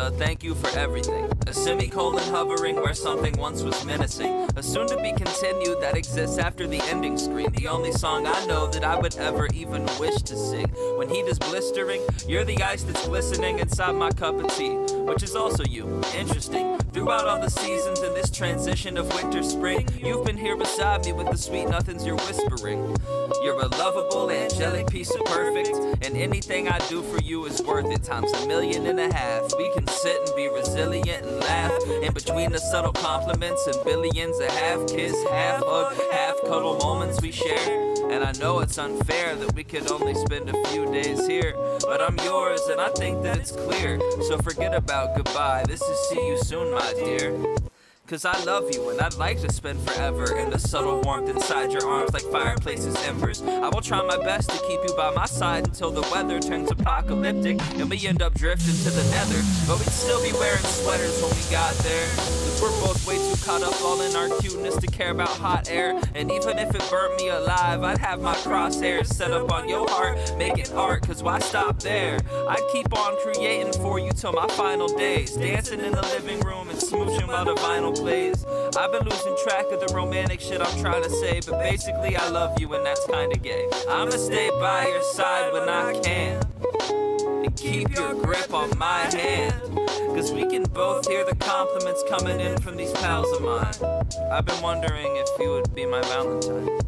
a thank you for everything. A semicolon hovering where something once was menacing. A soon to be continued that exists after the ending screen. The only song I know that I would ever even wish to sing. When heat is blistering, you're the ice that's glistening inside my cup of tea, which is also you. Interesting. Throughout all the seasons in this transition of winter spring, you've been here beside me with the sweet nothings you're whispering. You're a lovable, angelic piece of perfect, and anything I do for you is worth it times a million and a half. We can sit and be resilient and laugh in between the subtle compliments and billions of half kiss, half hug, half cuddle moments we share. And I know it's unfair that we could only spend a few days here, but I'm yours and I think that it's clear. So forget about goodbye. This is see you soon, my dear. Cause I love you and I'd like to spend forever in the subtle warmth inside your arms like fireplaces embers. I will try my best to keep you by my side until the weather turns apocalyptic and we end up drifting to the nether. But we'd still be wearing sweaters when we got there. We're both way too caught up all in our cuteness to care about hot air. And even if it burnt me alive, I'd have my crosshairs set up on your heart, making art, cause why stop there? I'd keep on creating for you till my final days. Dancing in the living room and smooching while the vinyl plays. I've been losing track of the romantic shit I'm trying to say, but basically I love you and that's kinda gay. I'ma stay by your side when I can. Keep your grip on my hand. Cause we can both hear the compliments coming in from these pals of mine. I've been wondering if you would be my Valentine.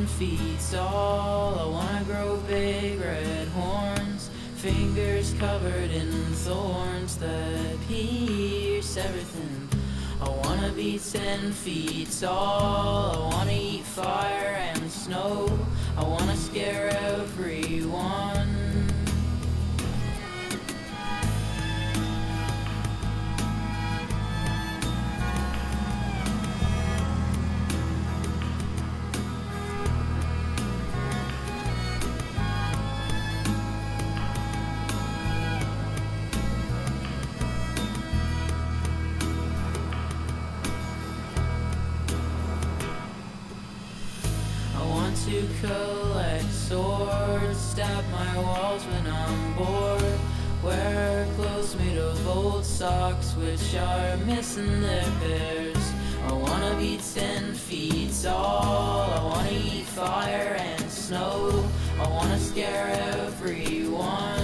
Ten feet tall. I wanna grow big red horns, fingers covered in thorns that pierce everything. I wanna be ten feet tall. I wanna eat fire and snow. I wanna scare to collect swords, stab my walls when I'm bored. Wear clothes made of old socks which are missing their pairs. I wanna be ten feet tall. I wanna eat fire and snow. I wanna scare everyone.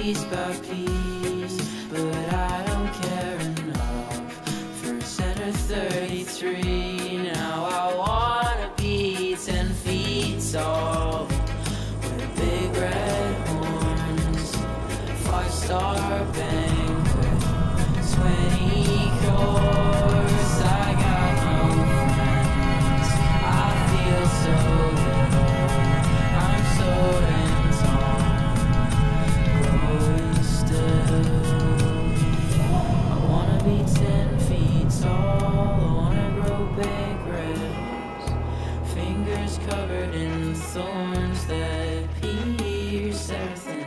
Piece by piece, but I don't care enough. For center 33. Now I wanna be 10 feet tall. With big red horns, five star thorns that pierce everything.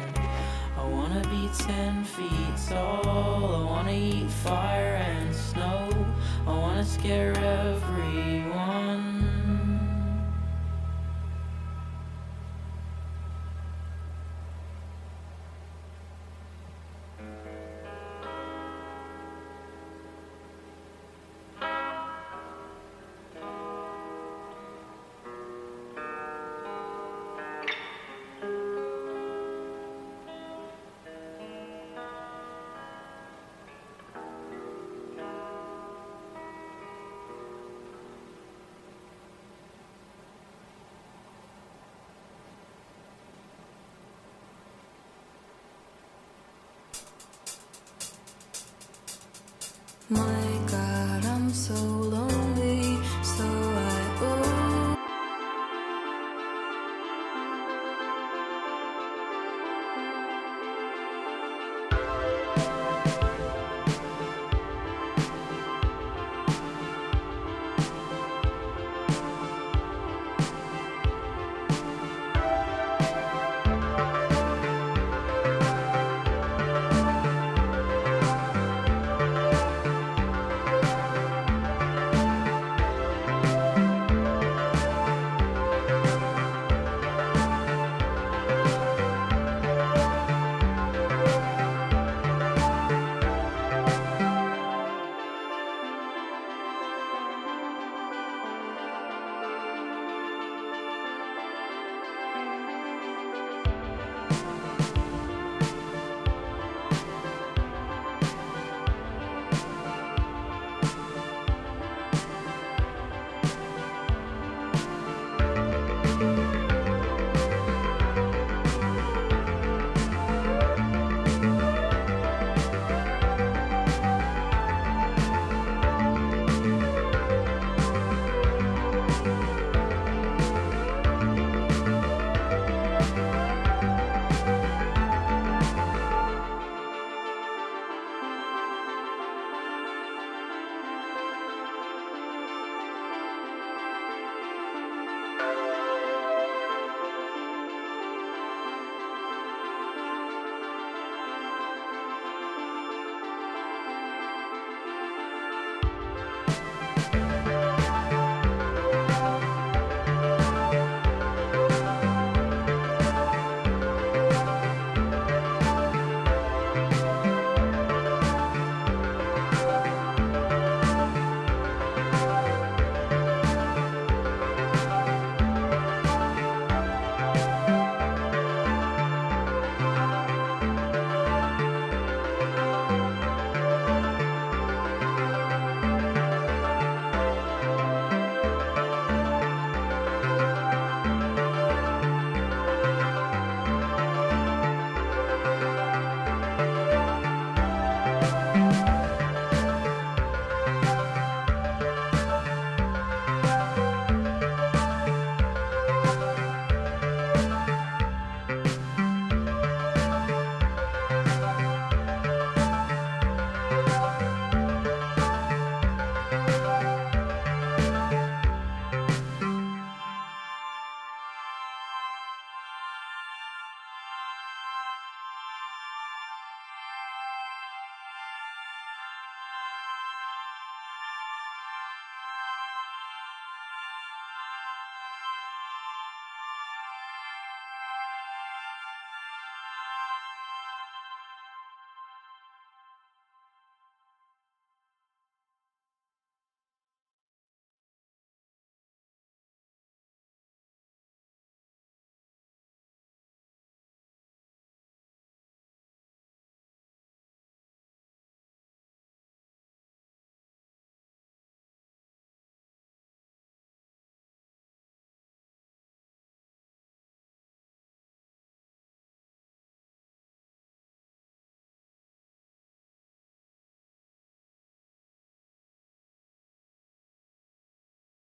I wanna be ten feet tall. I wanna eat fire and snow. I wanna scare everyone. My God, I'm so